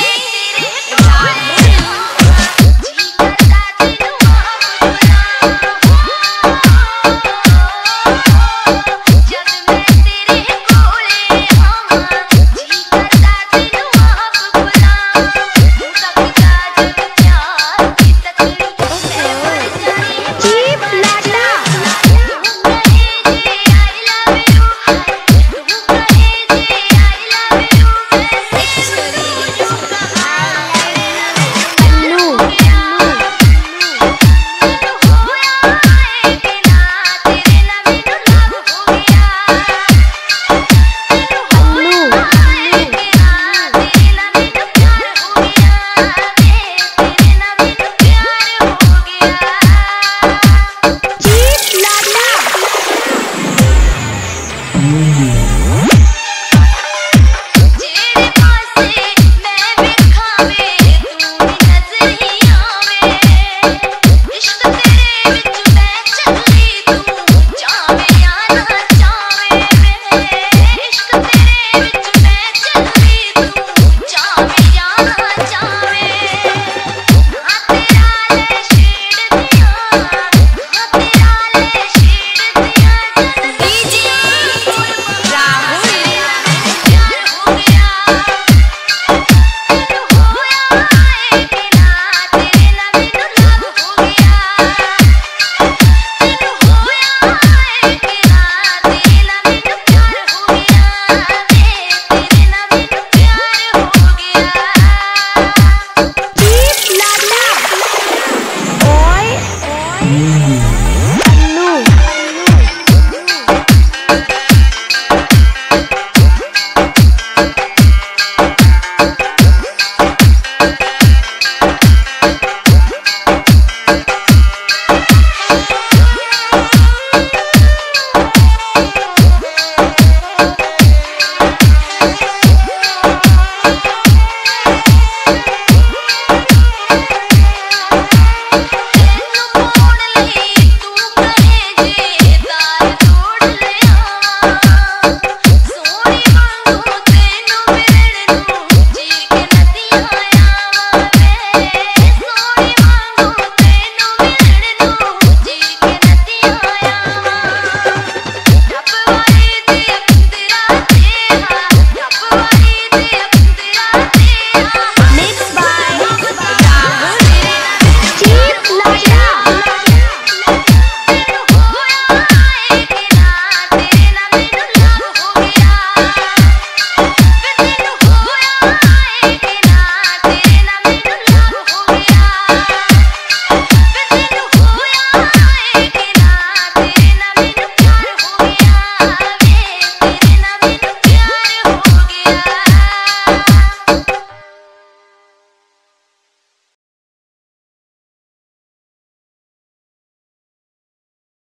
Yay! Música